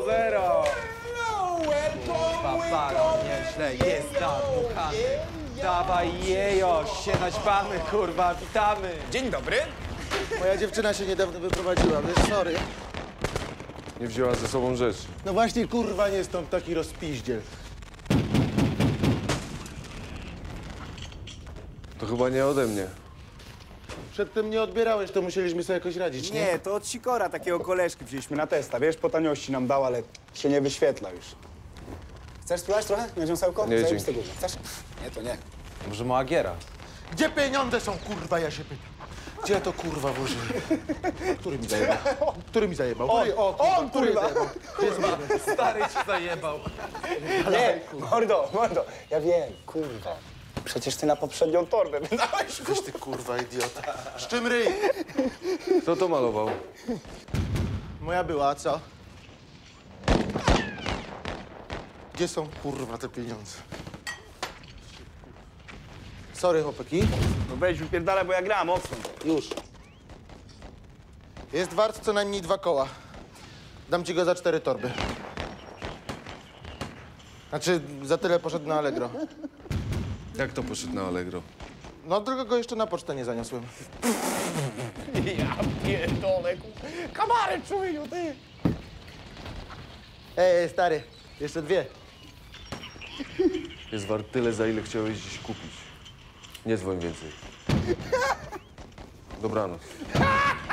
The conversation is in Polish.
2-0. Paparo, nieźle, jest nadmuchany. Dawaj jejo, się naćpamy, kurwa, witamy. Dzień dobry. Moja dziewczyna się niedawno wyprowadziła, wiesz, sorry. Nie wzięła ze sobą rzeczy. No właśnie, kurwa, nie stąd taki rozpiździel. To chyba nie ode mnie. Przedtem nie odbierałeś, to musieliśmy sobie jakoś radzić, nie? Nie, to od Sikora, takiego koleżki wzięliśmy na testa. Wiesz, po taniości nam dał, ale się nie wyświetla już. Chcesz spróbować trochę? Miodziąsełko? Nie, Zajebiste gówno. Chcesz? Nie, to nie. Może mała giera? Gdzie pieniądze są, kurwa, ja się pytam. Gdzie to, kurwa, włożyli? Który mi zajebał? Który mi zajebał? Który, o, kurwa, on, który kurwa. zajebał? Gdzie pieniądze? Stary ci zajebał. Nie, mordo, mordo. Ja wiem, kurwa. Przecież ty na poprzednią torbę wydałeś. Weź ty, kurwa, idiota. Z czym ryj? Kto to malował? Moja była, a co? Gdzie są, kurwa, te pieniądze? Sorry, chłopaki. No weź, wypierdalaj, bo ja gram, odsuń. Już. Jest wart co najmniej dwa koła. Dam ci go za cztery torby. Znaczy, za tyle poszedł na Allegro. Jak to poszedł na Allegro? No, tylko go jeszcze na pocztę nie zaniosłem. Ja pierdolę, kabaret człowieku, ty. Ej, ej, stary, jeszcze dwie. Jest wart tyle, za ile chciałeś dziś kupić. Nie dzwoń więcej. Dobranoc. Dobranoc.